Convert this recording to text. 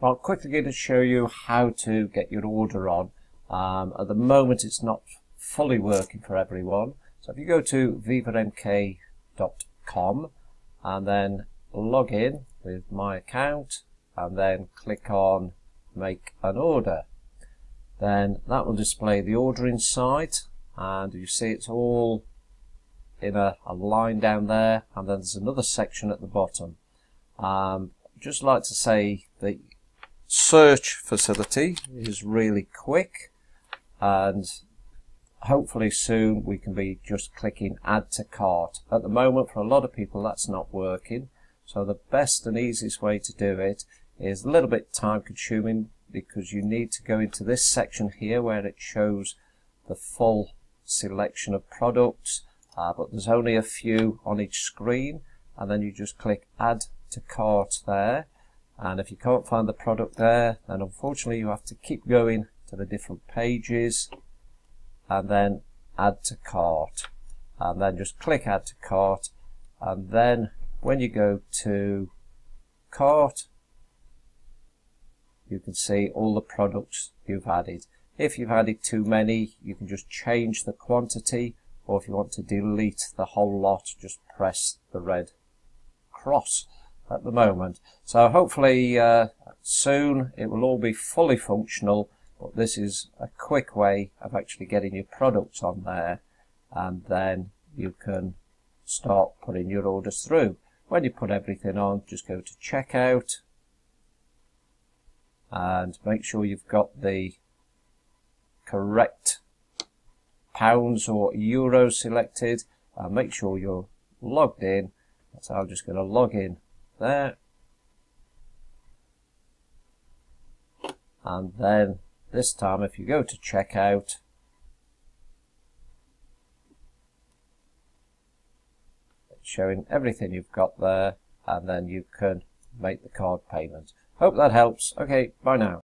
Well, quickly going to show you how to get your order on. Um, at the moment it's not fully working for everyone. So if you go to vivamk.com and then log in with my account and then click on make an order then that will display the order inside and you see it's all in a, a line down there and then there's another section at the bottom um, just like to say the search facility is really quick and hopefully soon we can be just clicking add to cart. At the moment for a lot of people that's not working. So the best and easiest way to do it is a little bit time consuming because you need to go into this section here where it shows the full selection of products. Uh, but there's only a few on each screen and then you just click add to cart there and if you can't find the product there then unfortunately you have to keep going to the different pages and then add to cart. And then just click add to cart. And then when you go to cart you can see all the products you've added. If you've added too many, you can just change the quantity, or if you want to delete the whole lot, just press the red cross at the moment. So hopefully uh, soon it will all be fully functional, but this is a quick way of actually getting your products on there, and then you can start putting your orders through. When you put everything on, just go to checkout, and make sure you've got the correct pounds or euros selected and make sure you're logged in so I'm just going to log in there and then this time if you go to checkout it's showing everything you've got there and then you can make the card payment Hope that helps. Okay, bye now.